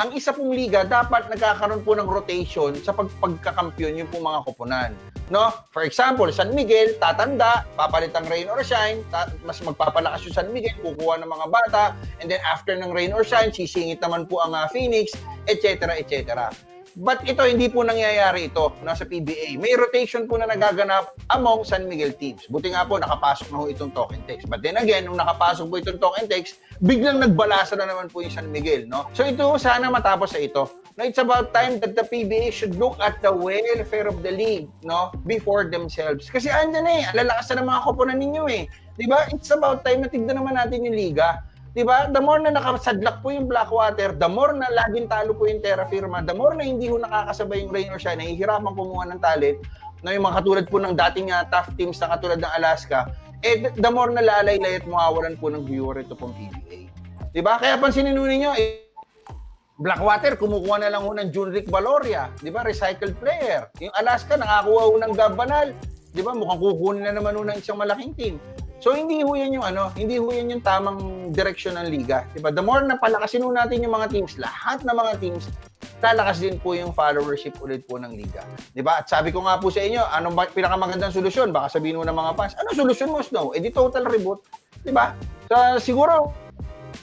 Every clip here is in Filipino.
ang isa pong liga, dapat nagkakaroon po ng rotation sa pagpagkakampiyon yung pong mga koponan. No? For example, San Miguel, tatanda, papalit ang rain or shine, mas magpapalakas yung San Miguel, kukuha ng mga bata, and then after ng rain or shine, sisingit naman po ang uh, Phoenix, etc. etc. But ito, hindi po nangyayari ito nasa PBA. May rotation po na nagaganap among San Miguel teams. Buti nga po, nakapasok na ho itong token text. But then again, nung nakapasok po itong token text, biglang nagbalasa na naman po yung San Miguel. No? So ito, sana matapos sa ito. No, it's about time that the PBA should look at the welfare of the league no before themselves. Kasi andyan eh, lalakas na mga koponan ninyo eh. 'Di ba? It's about time na tignan naman natin yung liga. 'Di ba? The more na nakasadlak po yung Blackwater, the more na laging talo po yung Terra Firma, the more na hindi ho nakakasabay yung Rain or Shine, nahihirapan kumuha ng talent, na yung mga katulad po ng dating uh, tough teams na katulad ng Alaska, eh the more na lalay-lay at mawawalan po ng viewer ito pong PBA. 'Di ba? Kaya pansinin niyo, eh, Blackwater, kumukuha na lang ho ng Junrick Valoria, 'di ba? Recycled player. Yung Alaska, nakakuha ho ng Gabanal, 'di ba? Mukhang kukunin na naman ho ng isang malaking team. So hindi ho yan yung ano, hindi ho yan yung tamang direksyon ng liga. Diba? The more na palakasin natin yung mga teams, lahat ng mga teams, lalakas din po yung followership ulit po ng liga. Diba? At sabi ko nga po sa inyo, anong ba, pinakamagandang solusyon? Baka sabihin mo ng mga fans, ano solusyon mo, Snow? Eh di total reboot. Diba? So, siguro,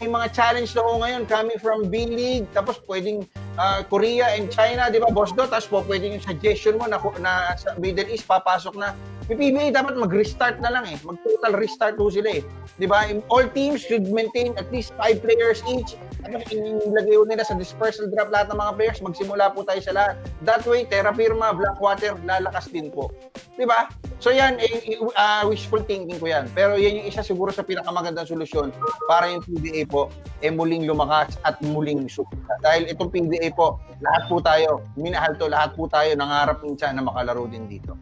may mga challenge na ho ngayon coming from B-League, tapos pwedeng uh, Korea and China, di ba, Boss Do? Tapos po pwedeng yung suggestion mo na, na sa Middle East, papasok na yung PBA dapat mag-restart na lang eh. Mag-total restart po sila eh. Di ba? All teams should maintain at least five players each. Tapos inilagay nila sa dispersal draft lahat ng mga players. Magsimula po tayo sa lahat. That way, Terra Firma, Blackwater, lalakas din po. Di ba? So yan, eh, uh, wishful thinking ko yan. Pero yan yung isa siguro sa pinakamagandang solusyon para yung PBA po eh muling lumakas at muling sumita. Dahil itong PBA po, lahat po tayo, minahal to, lahat po tayo nangarap minsan na makalaro din dito.